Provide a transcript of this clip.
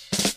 you